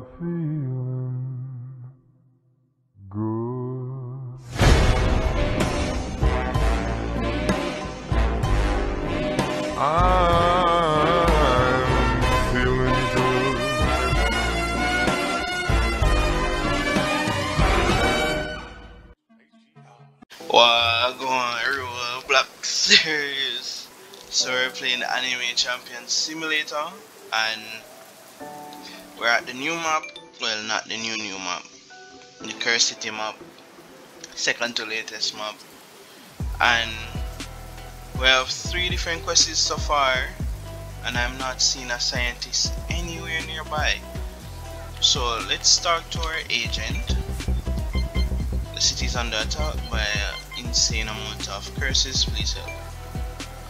feeling good. I'm feeling good. On, everyone. Black. So we're playing Anime Champion Simulator, and we're at the new map. Well, not the new new map, the Curse City map, second to latest map, and we have three different quests so far, and I'm not seeing a scientist anywhere nearby. So let's talk to our agent. The city is under attack by an insane amount of curses. Please help.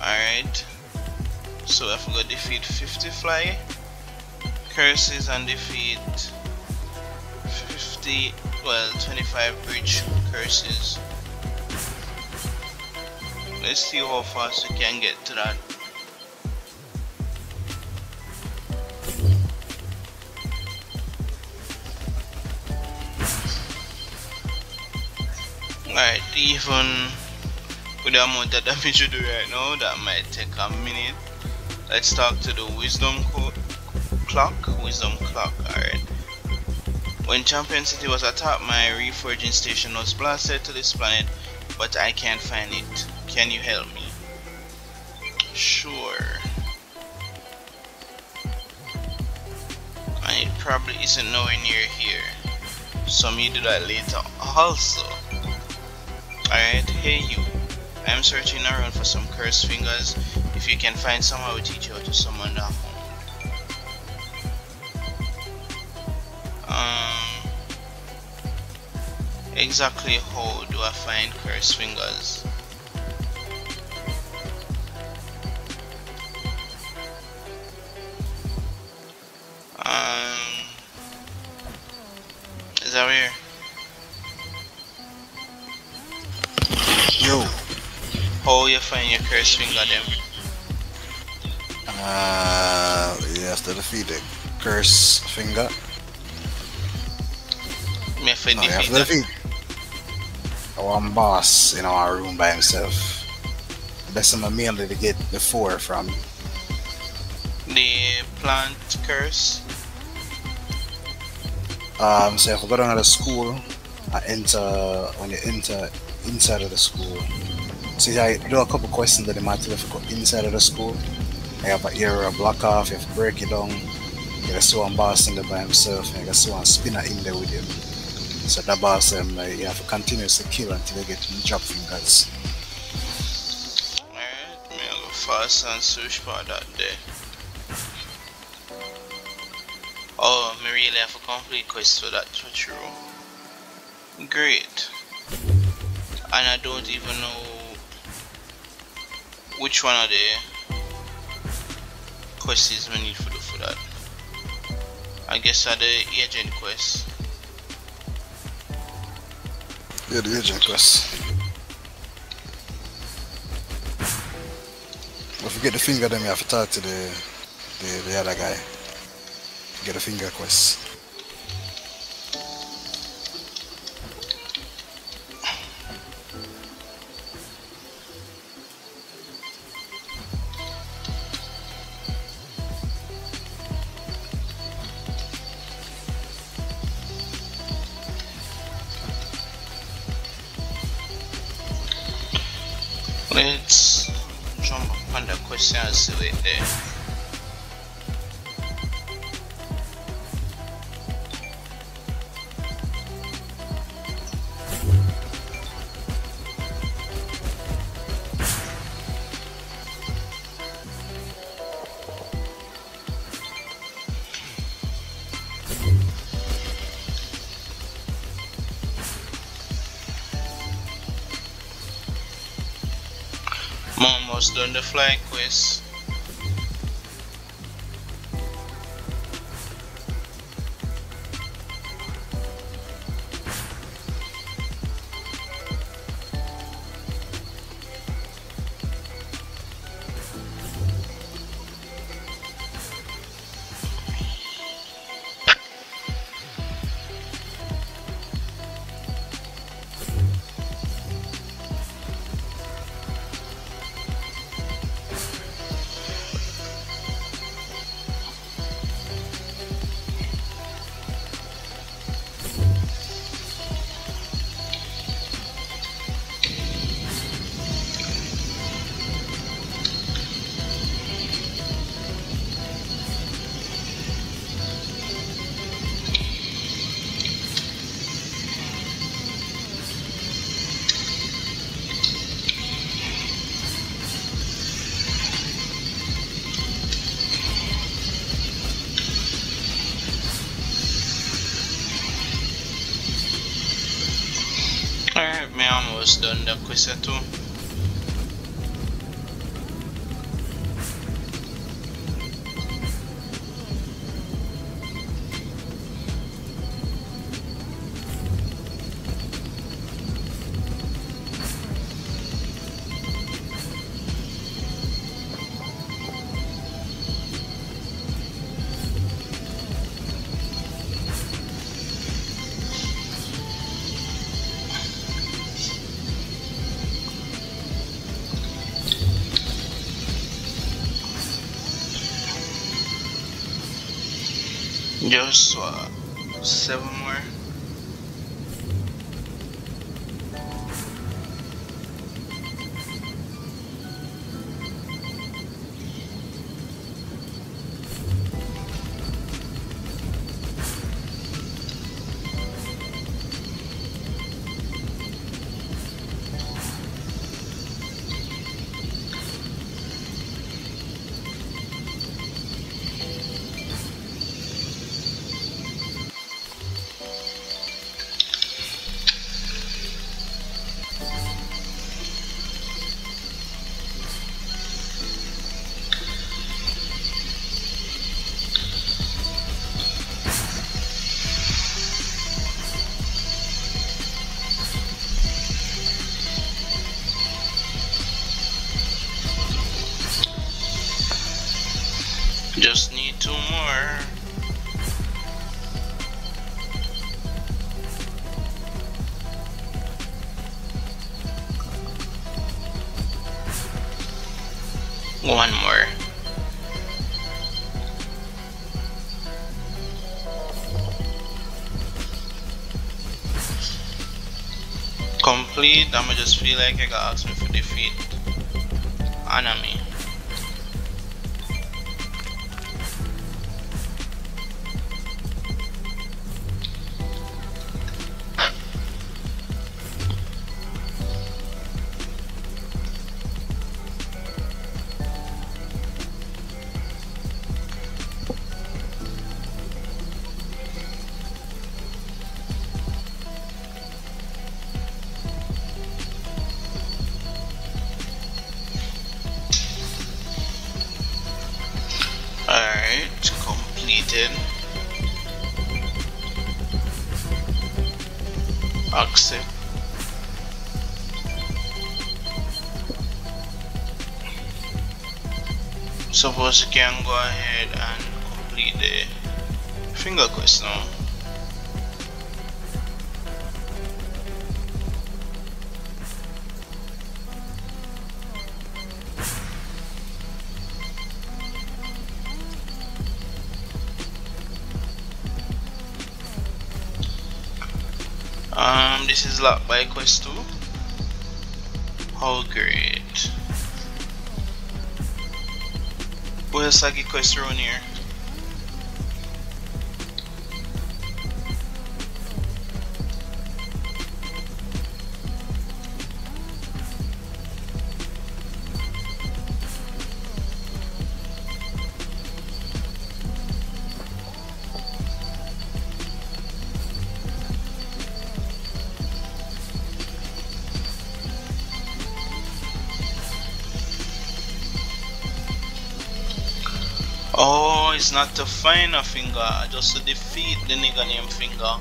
Alright. So I forgot to defeat 50 fly curses and defeat 50 well 25 bridge curses. Let's see how fast we can get to that. Alright, even with the amount of damage you do right now, that might take a minute. Let's talk to the wisdom co- clock. Wisdom clock, alright. When Champion City was attacked, my reforging station was blasted to this planet, but I can't find it. Can you help me? Sure. And it probably isn't nowhere near here. So me do that later also. Alright, hey you. I am searching around for some cursed fingers. If you can find some, I will teach you how to summon the home. Um, exactly how do I find curse fingers? Um, is that where? Yo, How you find your curse finger them? uh, you have to defeat the curse finger. Me to No, have defeat to them. defeat one boss in our room by himself. That's him mainly to get the four from. the plant curse. Um, so if you go down to the school, I enter when you enter inside of the school. So I do a couple questions that tell if you go inside of the school. I have an area block off, you have to break it down. You can see one boss in there by himself, and you can see one spinner in there with him. So that boss um, uh, you have to continuously kill until you get the drop fingers. Alright, me go fast and search for that there. Oh, me really have a complete quest for that for true. Great. And I don't even know which one of the quests we need to do for that. I guess are the agent quest. Yeah, the agent quest. If you get the finger, then you have to talk to the the, the other guy. Get a finger quest. Let's jump on the question and see it there. I'm almost done the flag quest. Almost done the too. Just seven more. Complete, I'ma just feel like I got asked me defeat enemy. Suppose you can go ahead and complete the finger quest now. Um, this is locked by quest 2. How great. What else I get quest around here? It's not to find a finger, just to defeat the nigga named Finger.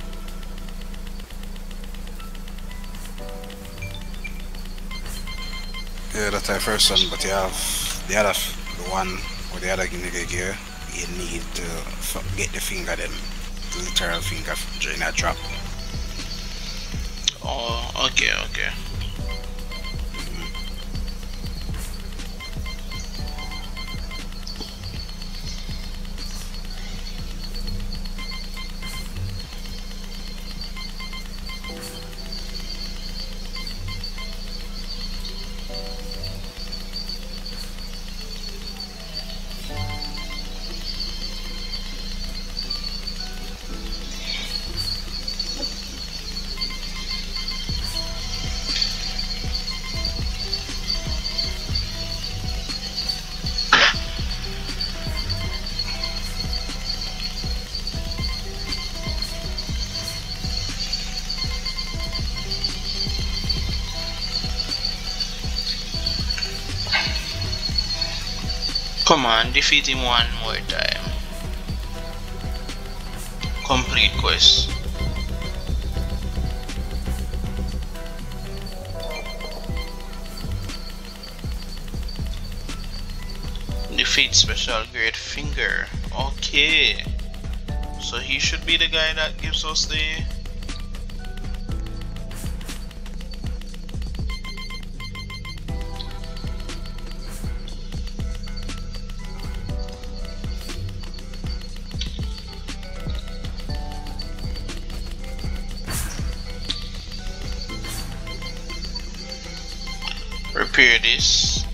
Yeah, that's our first one, but you have the other, the one with the other nigga here. You need to get the finger then, the literal finger during that drop. Oh, okay, okay. Come on, defeat him one more time. Complete quest. Defeat special grade finger. Okay. So he should be the guy that gives us the this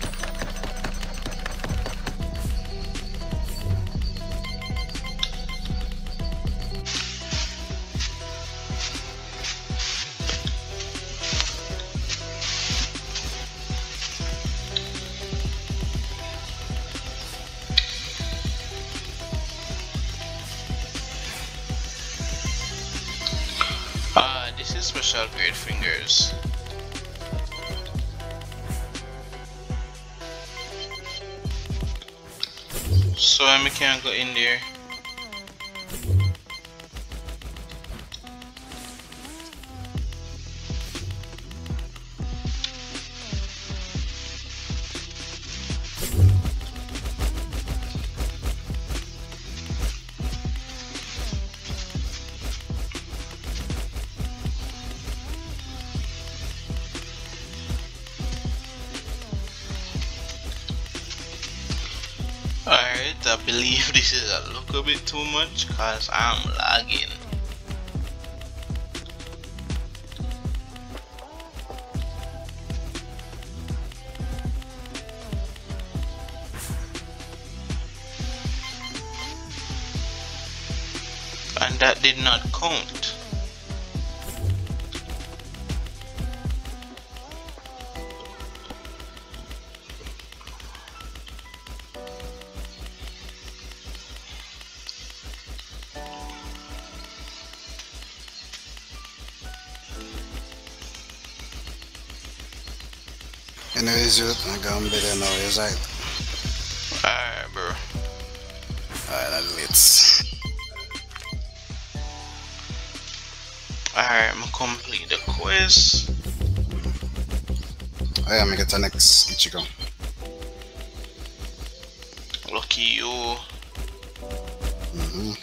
Ah, this is special grade fingers. So I can't go in there. I believe this is a little bit too much because I'm lagging. And that did not count. Anyways, youth, I got a bit now, is right? Alright, bro. Alright, that's late. Alright, I'm gonna complete the quest. Oh yeah, me get the next Ichigo. Lucky you. Mm-hmm.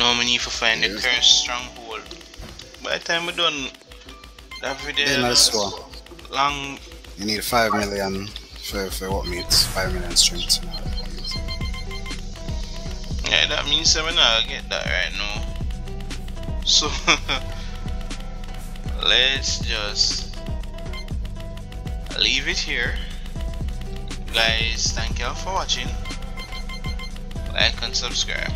No me need to find the Yes. cursed stronghold. By the time we're done that video, Then one. Long You need 5 million for, for what means 5 million strength. You know, what means. Yeah, that means I'm not get that right now. So let's just leave it here. Guys, thank y'all for watching. Like and subscribe.